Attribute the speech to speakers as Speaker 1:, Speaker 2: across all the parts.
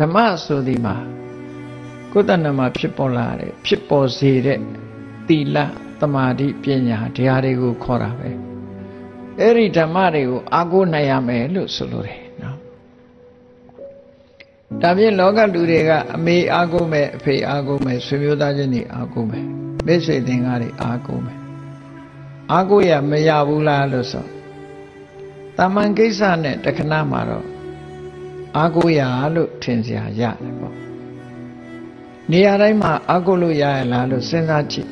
Speaker 1: ဓမ္မဆိုဒီမှာကိုယ်တဏ္ဍမှာဖြစ်ပေါ်လာတဲ့ဖြစ်ပေါ်စေတဲ့သီလသမာဓိပညာတရားတွေကိုခေါ်တာပဲအဲ့ဒီဓမ္မတွေကိုအာကိုနိုင်ရမယ်လို့ဆိုလိုတယ်နော်ဒါဖြင့်လောကလူတွေကအမေအာကိုမယ်အဖေအာကိုမယ်ဆွေမျိုးသားချင်းတွေအာကိုမယ်မိတ်ဆွေသင်္ကားတွေအာကိုမယ်အာကိုရမရဘူးလားလို့ဆိုတာမန်ကိစ္စနဲ့တခဏမှာတော့ အာကိုရလို့ထင်စရာရတယ်ပေါ့နေရာတိုင်းမှာအာကိုလို့ရရလားလို့စဉ်းစားကြည့်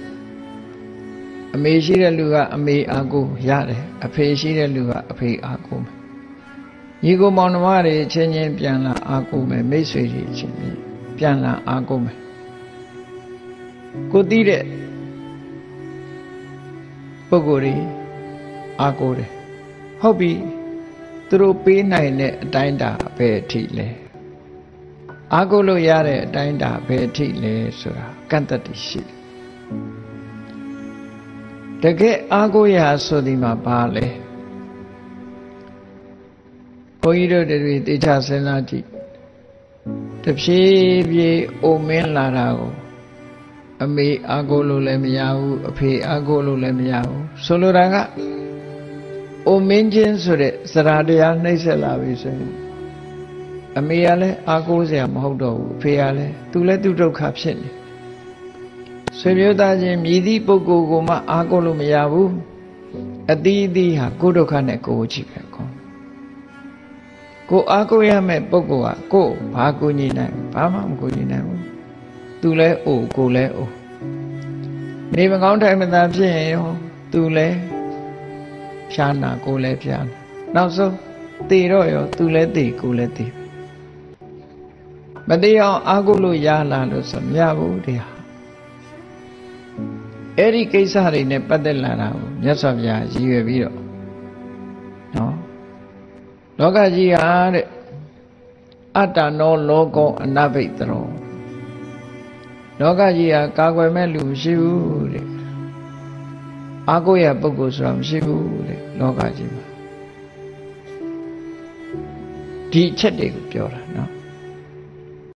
Speaker 1: အမေရှိတဲ့လူကအမေအာကိုရတယ်အဖေရှိတဲ့လူကအဖေအာကိုမယ်ညီကိုမောင်နှမတွေချင်းချင်းပြန်လာအာကိုမယ်မိတ်ဆွေတွေချင်းချင်းပြန်လာအာကိုမယ်ကိုသိတဲ့ပုဂ္ဂိုလ်တွေအာကိုတယ်ဟုတ်ပြီ သူတို့ပေးနိုင်တဲ့အတိုင်းတာဘယ်အထိလဲအာကိုလို့ရတဲ့အတိုင်းတာဘယ်အထိလဲဆိုတာကန့်တတ်တရှိတကယ်အာကိုရဆိုဒီမှာပါလဲဘုန်းကြီးတို့တွေတေချာစဉ်းစားကြည့်တဖြည်းဖြည်းအိုမင်းလာတာကိုအမေအာကိုလို့လည်းမရဘူးအဖေအာကိုလို့လည်းမရဘူးဆိုလိုတာက အိုမင်းချင်းဆိုတဲ့စရာတရားနှိမ့်ဆက်လာပြီဆိုရင်အမေကလည်းအာကိုစရာမဟုတ်တော့ဘူးအဖေကလည်းသူလည်းသူဒုက္ခဖြစ်နေဆွေမျိုးသားချင်းမြည်သည့်ပုဂ္ဂိုလ်ကိုမှအာကိုလို့မရဘူးအသီးအသီးဟာကိုယ်ဒုက္ခနဲ့ကိုယ်ချိပဲကောကိုအာကိုရမဲ့ပုဂ္ဂိုလ်ကကိုဘာကူညီနိုင်ဘာမှမကူညီနိုင်ဘူးသူလဲအိုကိုလဲအိုနေမကောင်းတိုင်းမသာဖြစ်ရင်ရောသူလဲ ဖြားနာကိုလဲဖြားနာနောက်ဆုံးတေတော့ရောသူလဲတေကိုလဲတေမတေအောင်အာကိုလို့ရလာလို့ဆိုမရဘူးတရားအဲ့ဒီကိစ္စတွေနဲ့ပတ်သက်လာတာကိုမြတ်စွာဘုရားရည်ရွယ်ပြီးတော့နော်လောကကြီးဟာတဲ့အတ္တနောလောကောအနဘိတရောလောကကြီးဟာကာကွယ်မဲ့လူမရှိဘူးတဲ့ အာကိုရပုဂ္ဂိုလ်ဆိုတာမရှိဘူးတဲ့လောကကြီးမှာဒီအချက်တွေကိုပြောတာနော်